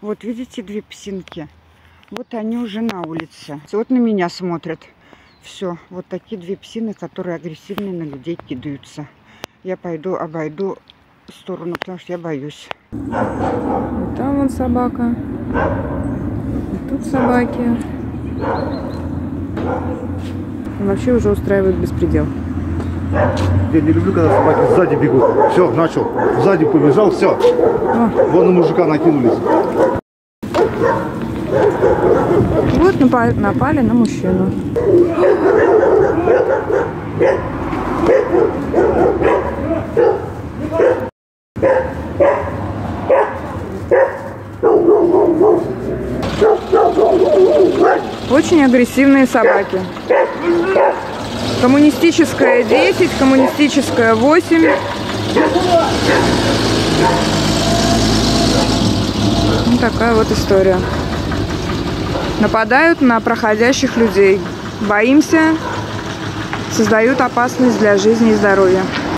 Вот видите две псинки? Вот они уже на улице. Вот на меня смотрят. Все, вот такие две псины, которые агрессивные на людей кидаются. Я пойду обойду сторону, потому что я боюсь. Вот там вон собака. И тут собаки. И вообще уже устраивают беспредел. Я не люблю, когда собаки сзади бегут. Все, начал. Сзади побежал, все. Вон на мужика накинулись. Вот напа- напали на мужчину. Очень агрессивные собаки. Коммунистическая 10, коммунистическая 8. Ну, такая вот история. Нападают на проходящих людей. Боимся, создают опасность для жизни и здоровья.